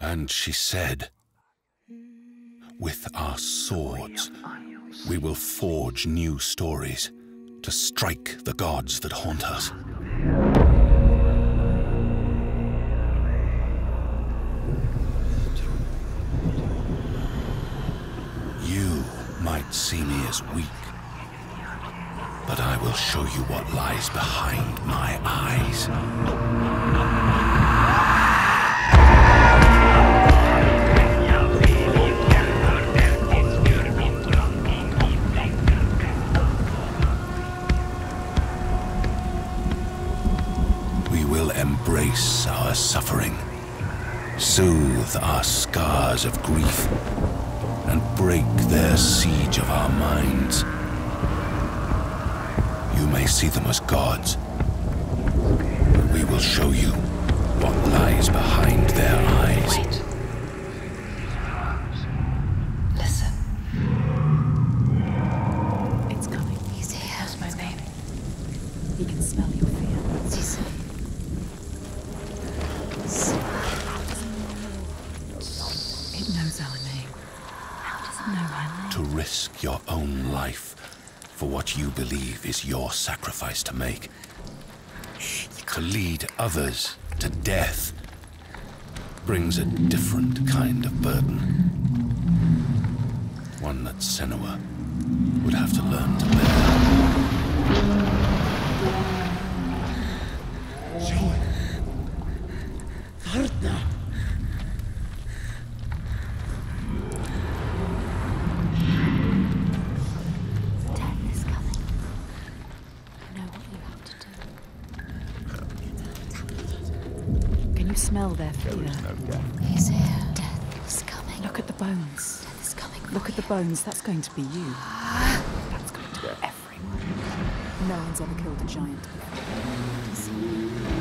And she said, With our swords, we will forge new stories to strike the gods that haunt us. You might see me as weak, but I will show you what lies behind my eyes. Embrace our suffering, soothe our scars of grief, and break their siege of our minds. You may see them as gods, but we will show you what lies behind their eyes. Wait. Listen. It's coming. He's here. That's my name. He can smell your fear. Cecily. It knows our name. How does it know our name? To risk your own life for what you believe is your sacrifice to make. To lead others to death brings a different kind of burden. One that Senua would have to learn to bear. Death is coming. You know what you have to do. Can you smell their fear? He's here. Death is coming. Look at the bones. Death is coming. Look at the bones. That's going to be you. That's going to be everyone. No one's ever killed a giant before.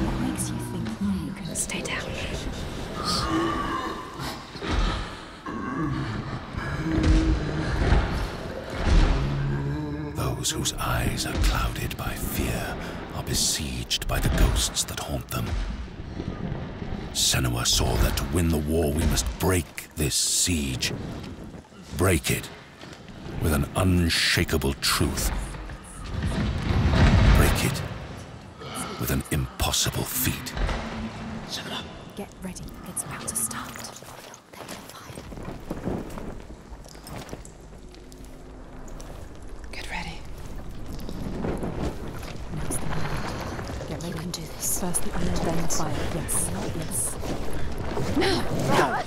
What makes you think you can stay down? Those whose eyes are clouded by fear are besieged by the ghosts that haunt them. Senua saw that to win the war we must break this siege. Break it with an unshakable truth. Break it with an impossible feat. Get ready. It's about to start. They're gonna fire. Get ready. Now's the moment. Get You ready. can do this. First the iron, then the fire. Yes. Yes. Varric!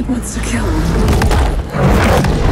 it wants to kill.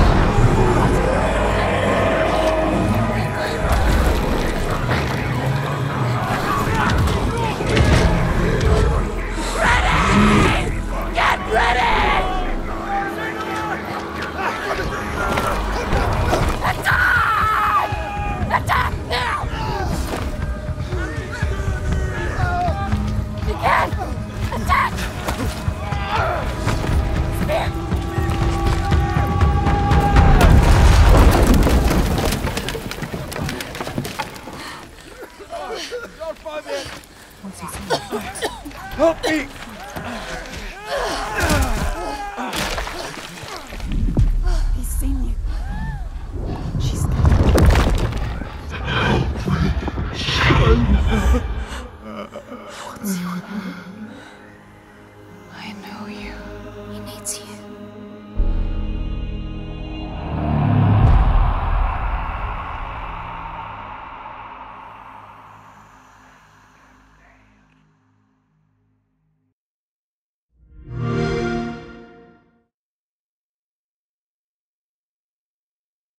Help me!